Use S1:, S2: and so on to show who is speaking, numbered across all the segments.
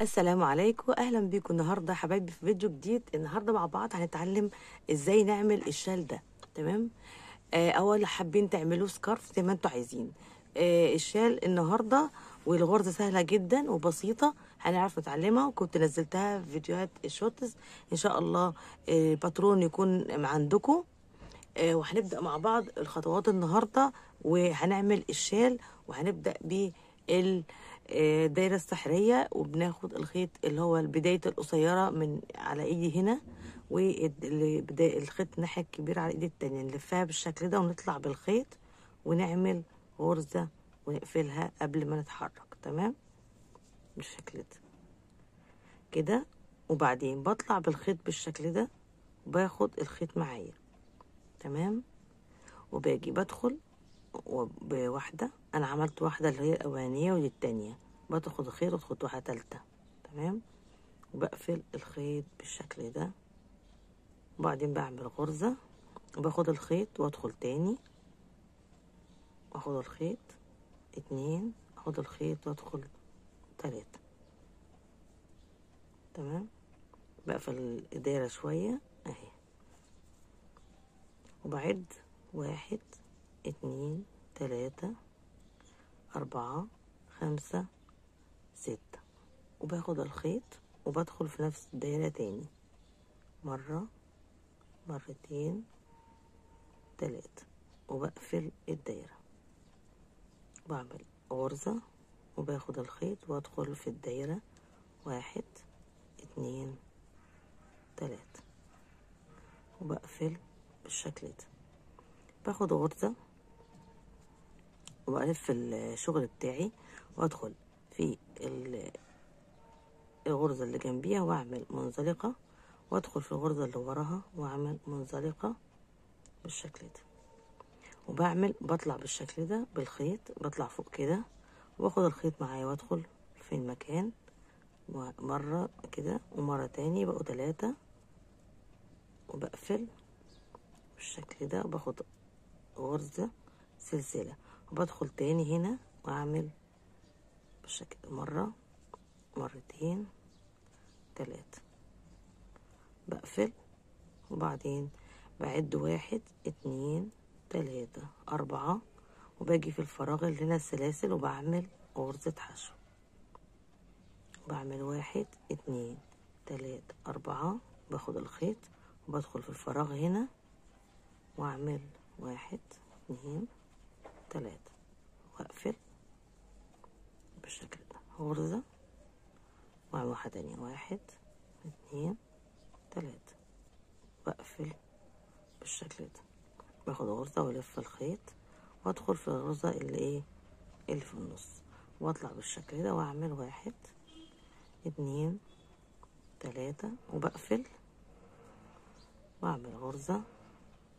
S1: السلام عليكم أهلا بيكم النهارده حبايبي في فيديو جديد. النهارده مع بعض هنتعلم إزاي نعمل الشال ده تمام؟ آه أول حابين تعملوه scarf زي ما أنتوا عايزين. آه الشال النهارده والغرزة سهلة جدا وبسيطة هنعرف نتعلمها. وكنت نزلتها في فيديوهات ال shorts. إن شاء الله الباترون يكون عندكم. آه وهنبدأ مع بعض الخطوات النهارده وهنعمل الشال وهنبدأ بال الدايرة السحرية وبناخد الخيط اللي هو بداية القصيرة من على إيدي هنا والخيط الناحية الكبيرة على إيدي التانية نلفها بالشكل ده ونطلع بالخيط ونعمل غرزة ونقفلها قبل ما نتحرك تمام؟ بالشكل ده. كده؟ وبعدين بطلع بالخيط بالشكل ده وباخد الخيط معايا تمام؟ وباجي بدخل بواحدة أنا عملت واحدة اللي هي الأولانية ودي التانية. بدخل الخيط وادخل واحدة تالتة. تمام؟ وبقفل الخيط بالشكل ده. وبعدين بعمل غرزة. وباخد الخيط وادخل تاني. واخد الخيط اتنين. اخد الخيط وادخل تلاتة. تمام؟ بقفل الدايرة شوية. أهي. وبعد واحد اتنين تلاتة أربعة خمسة ستة. وباخد الخيط وبدخل في نفس الدايرة تاني. مرة مرتين تلاتة. وبقفل الدايرة. بعمل غرزة وباخد الخيط وادخل في الدايرة واحد اتنين تلاتة. وبقفل بالشكل ده. باخد غرزة وبلف الشغل بتاعي وأدخل في الغرزة اللي جنبيها وأعمل منزلقة وأدخل في الغرزة اللي وراها وأعمل منزلقة بالشكل ده. وبعمل بطلع بالشكل ده بالخيط بطلع فوق كده وآخد الخيط معايا وأدخل في المكان مرة كده ومرة تاني بقوا تلاتة وبقفل بالشكل ده وباخد غرزة سلسلة. وبدخل تاني هنا وأعمل بالشكل مرة مرتين تلاتة. بقفل وبعدين بعد واحد اتنين تلاتة أربعة. وباجي في الفراغ اللي هنا السلاسل وبعمل غرزة حشو بعمل واحد اتنين تلاتة أربعة. باخد الخيط وبدخل في الفراغ هنا وأعمل واحد اتنين تلاتة وأقفل. بالشكل ده غرزة واحدة تانية. واحد اتنين تلاتة. وأقفل بالشكل ده. باخد غرزة وألف الخيط. وأدخل في الغرزة اللي إيه؟ اللي في النص. وأطلع بالشكل ده وأعمل واحد اتنين تلاتة. وبقفل وأعمل غرزة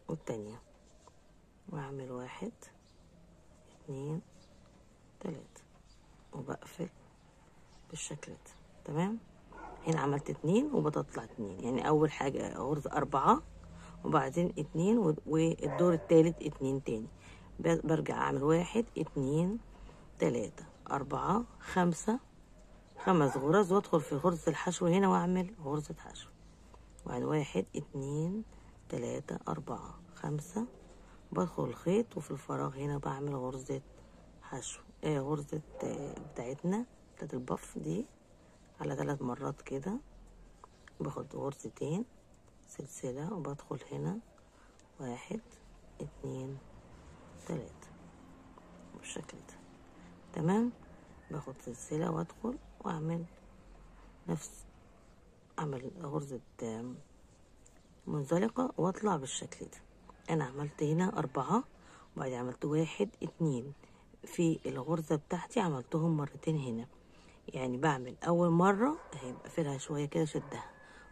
S1: والتانية. وأعمل واحد. اتنين تلاتة. وبقفل بالشكل ده. تمام؟ هنا عملت اتنين وبتطلع اتنين. يعني أول حاجة غرزة أربعة وبعدين اتنين والدور التالت اتنين تاني. برجع أعمل واحد اتنين تلاتة. أربعة خمسة. خمس غرز وادخل في غرزة الحشو هنا وأعمل غرزة حشو. وبعد واحد اتنين تلاتة أربعة خمسة. بدخل الخيط وفي الفراغ هنا بعمل غرزة حشو. آه غرزة بتاعتنا بتاعت البف دي على ثلاث مرات كده. باخد غرزتين سلسلة وبدخل هنا. واحد اتنين تلاتة. بالشكل ده. تمام؟ باخد سلسلة وادخل واعمل نفس اعمل غرزة منزلقة واطلع بالشكل ده. أنا عملت هنا أربعة وبعدين عملت واحد اتنين. في الغرزة بتاعتي عملتهم مرتين هنا. يعني بعمل أول مرة اهي بقفلها شوية كده شدها.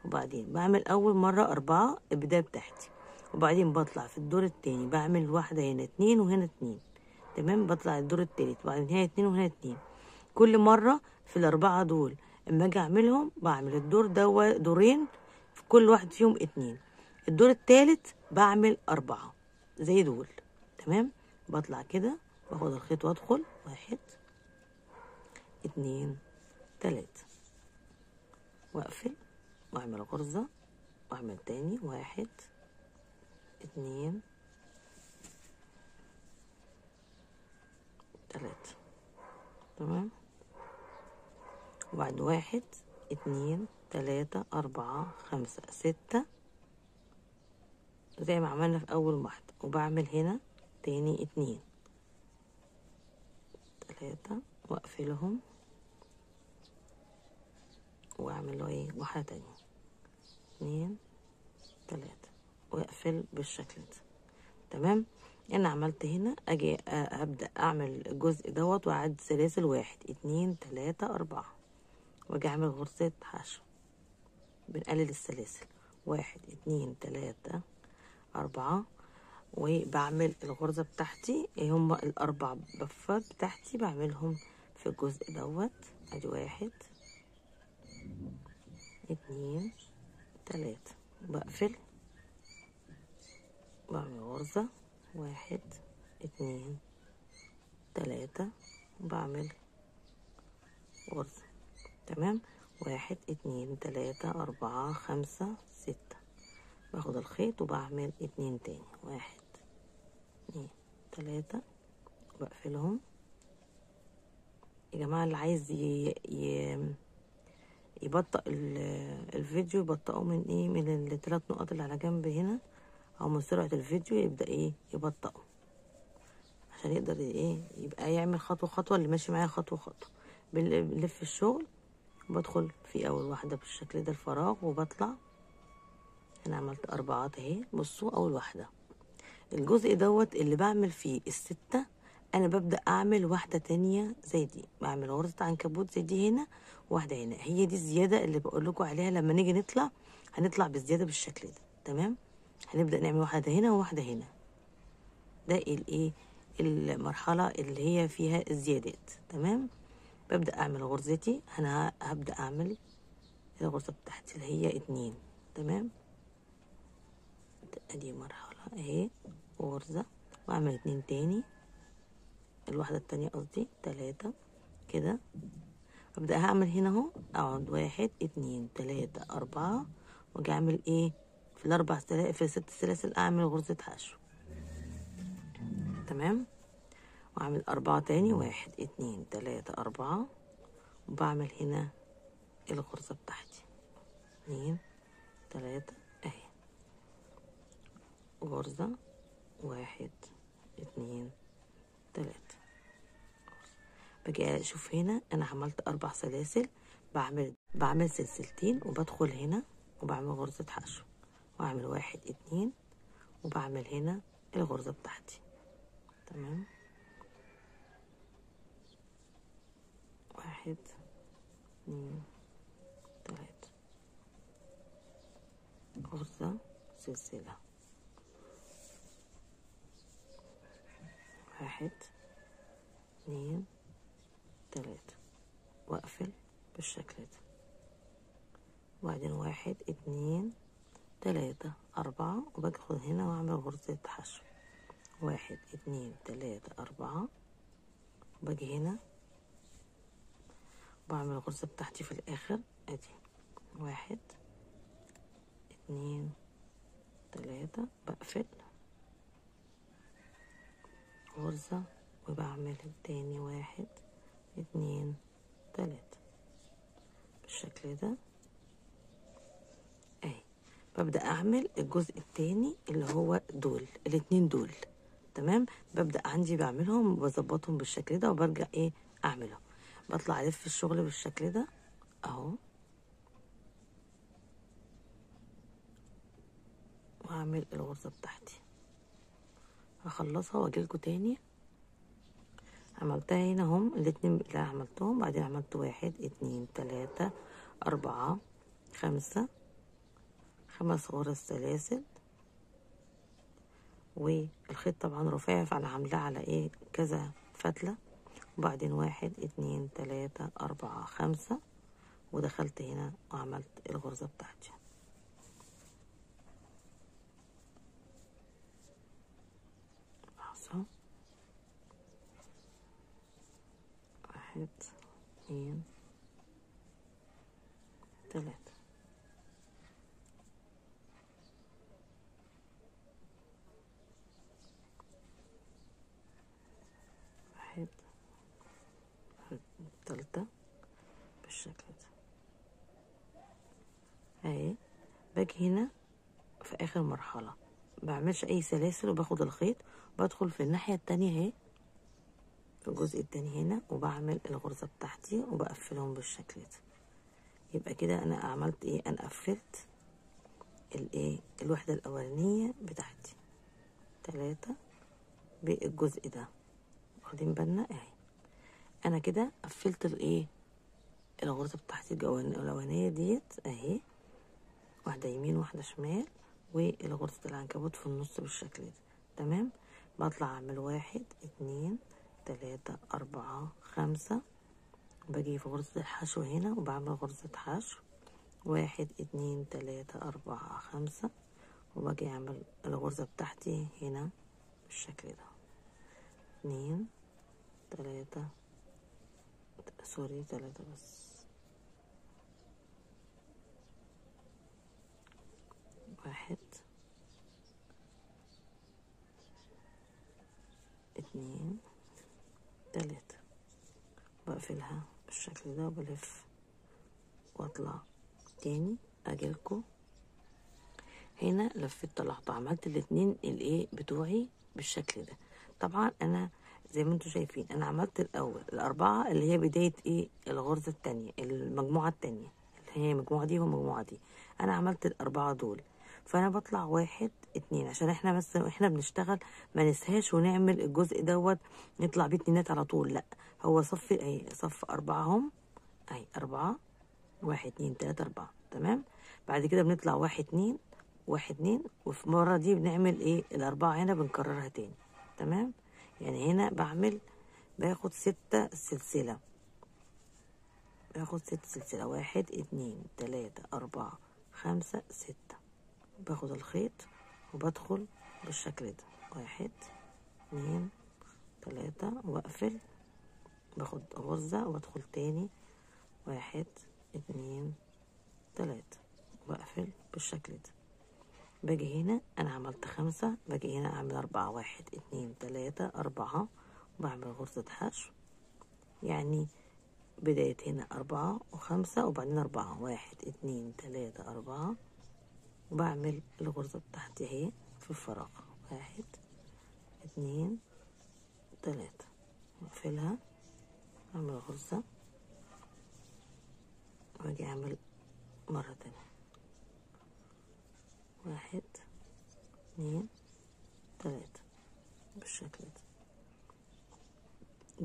S1: وبعدين بعمل أول مرة أربعة البداية بتاعتي. وبعدين بطلع في الدور التاني بعمل واحدة هنا اتنين وهنا اتنين. تمام؟ بطلع الدور التالت وبعدين هنا اتنين وهنا اتنين. كل مرة في الأربعة دول أما أجي أعملهم بعمل الدور ده دورين في كل واحد فيهم اتنين. الدور التالت بعمل أربعة زي دول تمام؟ بطلع كده باخد الخيط وادخل واحد اتنين تلاتة. واقفل واعمل غرزة واعمل تاني واحد اتنين تلاتة. تمام؟ وبعد واحد اتنين تلاتة أربعة خمسة ستة زي ما عملنا في أول واحدة وبعمل هنا تاني اتنين. تلاتة وأقفلهم. وأعمل له إيه؟ واحدة تانية. اتنين تلاتة. وأقفل بالشكل ده. تمام؟ أنا عملت هنا أجي أبدأ أعمل الجزء دوت وأعد سلاسل واحد. اتنين تلاتة أربعة. وأجي أعمل غرزة حشو بنقلل السلاسل. واحد اتنين تلاتة. أربعة وبعمل الغرزة بتاعتي إيه هما الأربع بفات بتاعتي بعملهم في الجزء دوت أدي واحد اتنين تلاتة. بقفل بعمل غرزة واحد اتنين تلاتة بعمل غرزة. تمام؟ واحد اتنين تلاتة أربعة خمسة ستة. باخد الخيط وبعمل اتنين تاني. واحد اتنين تلاتة بقفلهم. يا جماعة اللي عايز ي... ي... يبطئ ال- الفيديو يبطئه من إيه؟ من الثلاث نقط اللي على جنب هنا. أو من سرعة الفيديو يبدأ إيه؟ يبطئه. عشان يقدر إيه؟ يبقى يعمل خطوة خطوة اللي ماشي معايا خطوة خطوة. بلف الشغل بدخل في أول واحدة بالشكل ده الفراغ وبطلع. أنا عملت اربعات اهي. بصوا أول واحدة. الجزء دوت اللي بعمل فيه الستة أنا ببدأ أعمل واحدة تانية زي دي. بعمل غرزة عنكبوت زي دي هنا واحدة هنا. هي دي الزيادة اللي بقول لكم عليها لما نيجي نطلع. هنطلع بالزيادة بالشكل ده. تمام؟ هنبدأ نعمل واحدة هنا وواحدة هنا. ده الايه المرحلة اللي هي فيها الزيادات. تمام؟ ببدأ أعمل غرزتي. أنا هبدأ أعمل الغرزة بتاعتي اللي هي اتنين. تمام؟ ادي مرحلة اهي غرزة واعمل اتنين تاني. الواحدة التانية قصدي تلاتة. كده. أبدأ هعمل هنا اهو. أقعد واحد اتنين تلاتة أربعة. وأجي أعمل إيه؟ في الأربع سلاسل في الست سلاسل أعمل غرزة حشو. تمام؟ وأعمل أربعة تاني. واحد اتنين تلاتة أربعة. وبعمل هنا الغرزة بتاعتي. اتنين تلاتة. غرزة واحد اتنين تلاتة. باجي أشوف هنا أنا عملت أربع سلاسل بعمل بعمل سلسلتين وبدخل هنا وبعمل غرزة حشو. وأعمل واحد اتنين وبعمل هنا الغرزة بتاعتي. تمام؟ واحد اتنين تلاتة. غرزة سلسلة. واحد اتنين تلاتة واقفل بالشكل ده. وبعدين واحد اتنين تلاتة أربعة. وبدخل هنا وأعمل غرزة حشو واحد اتنين تلاتة أربعة. وباجي هنا بعمل الغرزة بتاعتي في الآخر. أدي. واحد اتنين تلاتة بقفل. غرزة وبعمل التاني واحد اتنين تلاتة. بالشكل ده أهي. ببدأ أعمل الجزء التاني اللي هو دول الاتنين دول. تمام؟ ببدأ عندي بعملهم وبظبطهم بالشكل ده وبرجع إيه أعملهم. بطلع ألف الشغل بالشكل ده أهو. وأعمل الغرزة بتاعتي. هخلصها وأجيلكوا تاني. عملتها هنا هم الاتنين اللي عملتهم بعدين عملت واحد اتنين تلاتة أربعة خمسة خمس غرز سلاسل. والخيط طبعا رفيع فأنا عاملاه على إيه؟ كذا فتلة. وبعدين واحد اتنين تلاتة أربعة خمسة. ودخلت هنا وعملت الغرزة بتاعتي. واحد اتنين تلاتة واحد تالتة بالشكل ده اهي باجي هنا في آخر مرحلة. بعملش أي سلاسل وباخد الخيط. بدخل في الناحية التانية أهي. في الجزء التاني هنا وبعمل الغرزة بتاعتي وبقفلهم بالشكل ده. يبقى كده أنا عملت إيه؟ أنا قفلت الإيه؟ الوحدة الأولانية بتاعتي. تلاتة بالجزء ده. واخدين بالنا؟ أهي. أنا كده قفلت الإيه؟ الغرزة بتاعتي الأولانية ديت أهي. واحدة يمين واحدة شمال والغرزة العنكبوت في النص بالشكل ده. تمام؟ بطلع أعمل واحد اتنين تلاتة أربعة خمسة. باجي في غرزة الحشو هنا وبعمل غرزة حشو. واحد اتنين تلاتة أربعة خمسة. وباجي أعمل الغرزة بتاعتي هنا بالشكل ده. اتنين تلاتة. سوري تلاتة بس. واحد. اتنين. تلاتة بقفلها بالشكل ده وبلف واطلع تاني. اجيلكوا هنا لفيت طلعت. عملت الاتنين الإيه بتوعي بالشكل ده. طبعا أنا زي ما أنتم شايفين أنا عملت الأول الأربعة اللي هي بداية إيه الغرزة التانية المجموعة التانية اللي هي المجموعه دي والمجموعه دي. أنا عملت الأربعة دول. فأنا بطلع واحد اتنين عشان إحنا بس وإحنا بنشتغل ما نسهاش ونعمل الجزء دوت نطلع بيه اتنينات على طول لا هو صف اهي صف أربعة هم اهي أربعة واحد اتنين تلاتة أربعة تمام؟ بعد كده بنطلع واحد اتنين واحد اتنين وفي المره دي بنعمل إيه الأربعة هنا بنكررها تاني تمام؟ يعني هنا بعمل باخد ستة سلسلة باخد ست سلسلة واحد اتنين تلاتة أربعة خمسة ستة باخد الخيط وبدخل بالشكل ده. واحد اتنين تلاتة وأقفل. باخد غرزة وأدخل تاني. واحد اتنين تلاتة. وأقفل بالشكل ده. باجي هنا أنا عملت خمسة. باجي هنا اعمل اربعة. واحد اتنين تلاتة اربعة. وبعمل غرزة حشو. يعني بداية هنا اربعة وخمسة وبعدين اربعة. واحد اتنين تلاتة اربعة. وبعمل الغرزة بتاعتي اهي في الفراغ واحد اتنين تلاتة. واقفلها اعمل غرزة. واجي اعمل مرة تانية. واحد اتنين تلاتة. بالشكل ده.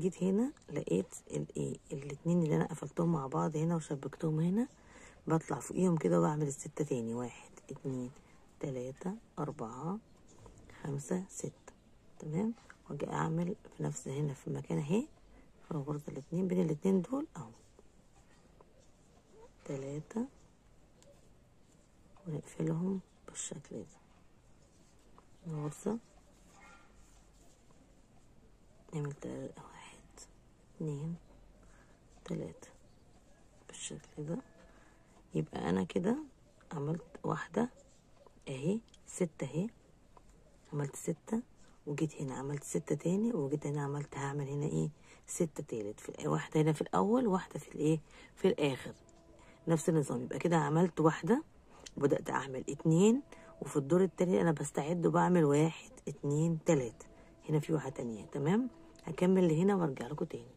S1: جيت هنا لقيت الايه الاتنين اللي أنا قفلتهم مع بعض هنا وشبكتهم هنا. بطلع فوقيهم كده واعمل الستة تاني. واحد اتنين تلاتة أربعة خمسة ستة. تمام؟ وأجي أعمل في نفس هنا في المكان أهي في الغرزة الاتنين. بين الاتنين دول أهو. تلاتة. ونقفلهم بالشكل ده. غرزة نعمل تل- واحد اتنين تلاتة. بالشكل ده. يبقى أنا كده عملت واحدة اهي ستة اهي عملت ستة وجيت هنا عملت ستة تاني وجيت هنا عملت هعمل هنا إيه ستة تالت. في واحدة هنا في الأول واحدة في الايه في الآخر. نفس النظام. يبقى كده عملت واحدة وبدأت أعمل اتنين وفي الدور التاني أنا بستعد وبعمل واحد اتنين تلاتة هنا في واحدة تانية. تمام؟ هكمل لهنا وأرجع لكم تاني.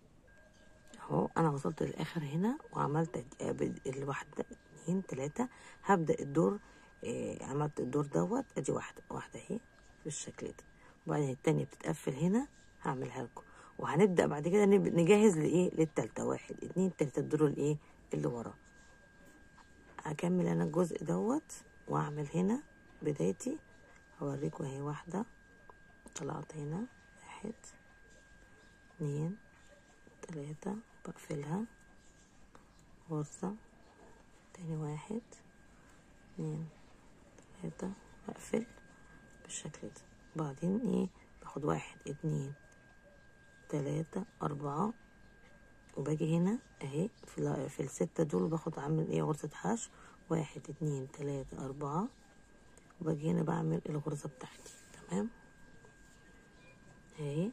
S1: أهو أنا وصلت للآخر هنا وعملت ب- الواحدة اتنين تلاتة. هبدأ الدور آه عملت الدور دوت. أدي واحدة واحدة أهي بالشكل ده. وبعدين التانية بتتقفل هنا هعملها لكم. وهنبدأ بعد كده نجهز لإيه؟ للتالتة واحد. اتنين تلاتة. الدور الإيه؟ اللي وراه هكمل أنا الجزء دوت وأعمل هنا بدايتي. هوريكم أهي واحدة. طلعت هنا. واحد اتنين تلاتة. بقفلها. غرزة تاني واحد. اتنين تلاتة. بقفل بالشكل ده. بعدين إيه؟ باخد واحد اتنين تلاتة أربعة. وباجي هنا أهي في, في الستة دول باخد عامل إيه؟ غرزة حشو واحد اتنين تلاتة أربعة. وباجي هنا بعمل الغرزة بتاعتي. تمام؟ أهي.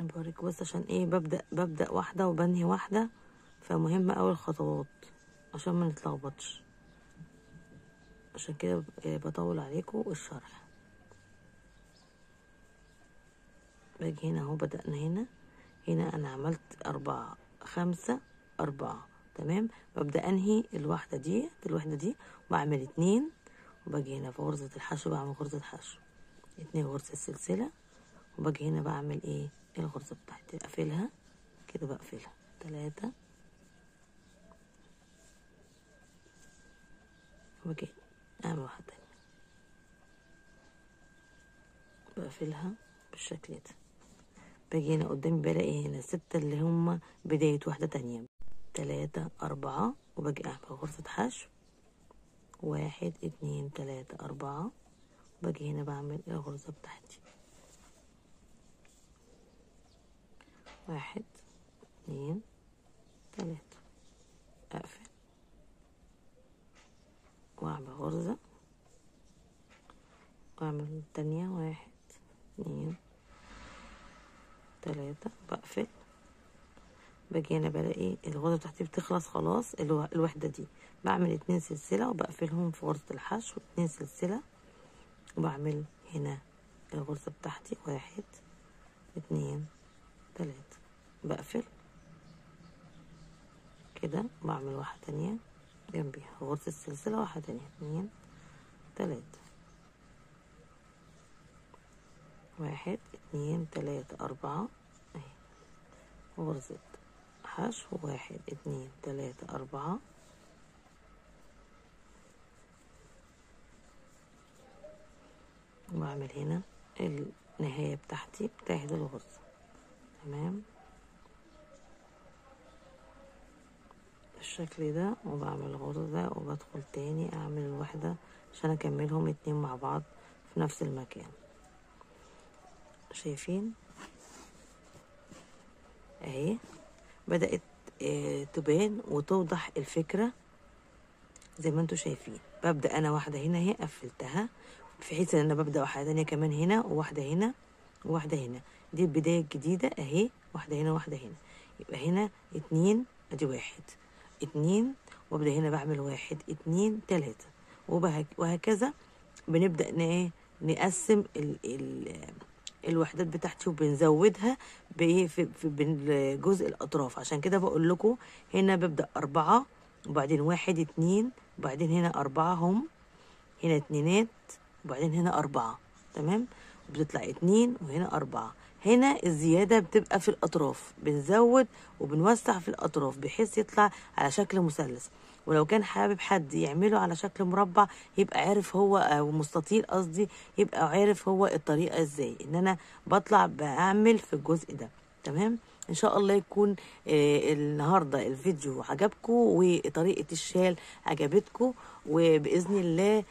S1: بوريك بس عشان إيه؟ ببدأ ببدأ واحدة وبنهي واحدة. فمهم أوي الخطوات عشان ما نتلخبطش. عشان كده آه بطول عليكم الشرح. باجي هنا أهو بدأنا هنا. هنا أنا عملت أربعة خمسة أربعة تمام؟ ببدأ أنهي الواحدة دي الوحدة دي وبعمل اتنين. وباجي هنا في غرزة الحشو بعمل غرزة حشو. اتنين غرزة سلسلة وباجي هنا بعمل إيه؟ الغرزة بتاعتي. أقفلها. كده بقفلها. تلاتة. وباجي اعمل واحدة تانية. بقفلها بالشكل ده. باجي هنا قدامي بلاقي هنا ستة اللي هما بداية واحدة تانية. تلاتة أربعة وباجي أعمل غرزة حشو. واحد اتنين تلاتة أربعة. باجي هنا بعمل الغرزة بتاعتي. واحد اتنين تلاتة. أقفل. وأعمل غرزة وأعمل التانية واحد اتنين تلاتة. بقفل. باجي هنا بلاقي الغرزة بتاعتي بتخلص خلاص الو- الوحدة دي. بعمل اتنين سلسلة وبقفلهم في غرزة الحشو اتنين سلسلة. وبعمل هنا الغرزة بتاعتي واحد اتنين تلاتة. بقفل. كده بعمل واحدة تانية. جنبيها غرزة السلسلة واحدة تانية اتنين تلاتة. واحد اتنين تلاتة أربعة. اهي. غرزة حشو واحد اتنين تلاتة أربعة. وبعمل هنا النهاية بتاعتي بتاعت الغرزة تمام؟ بالشكل ده وبعمل غرزة وبدخل تاني أعمل الوحدة عشان أكملهم اتنين مع بعض في نفس المكان. شايفين؟ أهي. بدأت آه، تبان وتوضح الفكرة زي ما أنتوا شايفين. ببدأ أنا واحدة هنا اهي قفلتها بحيث إن أنا ببدأ واحدة تانية كمان هنا وواحدة هنا وواحدة هنا. دي البداية الجديدة أهي واحدة هنا واحدة هنا. يبقى هنا اتنين أدي واحد. اتنين وابدأ هنا بعمل واحد اتنين تلاتة. وهكذا بنبدأ إيه نقسم ال ال الوحدات بتاعتي وبنزودها بايه في, في جزء الأطراف. عشان كده بقول لكم هنا ببدأ أربعة وبعدين واحد اتنين وبعدين هنا أربعة هم هنا اتنينات وبعدين هنا أربعة. تمام؟ بتطلع اتنين وهنا أربعة. هنا الزيادة بتبقى في الأطراف. بنزود وبنوسع في الأطراف بحيث يطلع على شكل مثلث. ولو كان حابب حد يعمله على شكل مربع يبقى عارف هو أو مستطيل قصدي يبقى عارف هو الطريقة إزاي. إن أنا بطلع بعمل في الجزء ده. تمام؟ إن شاء الله يكون آه، النهارده الفيديو عجبكم وطريقة الشال عجبتكم. وبإذن الله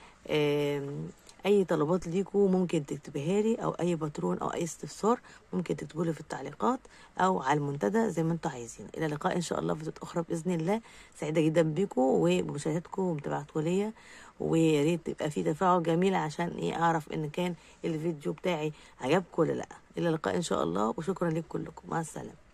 S1: أي طلبات ليكم ممكن تكتبها لي أو أي باترون أو أي استفسار ممكن تكتبوا لي في التعليقات أو على المنتدى زي ما أنتم عايزين. إلى اللقاء إن شاء الله في أخرى بإذن الله. سعيدة جدا بيكم وبمشاهدتكم ومتابعتكم ليا. ويا ريت في تفاعل جميل عشان إيه أعرف إن كان الفيديو بتاعي عجبكم ولا لأ. إلى اللقاء إن شاء الله. وشكرا لكم كلكم. مع السلامة.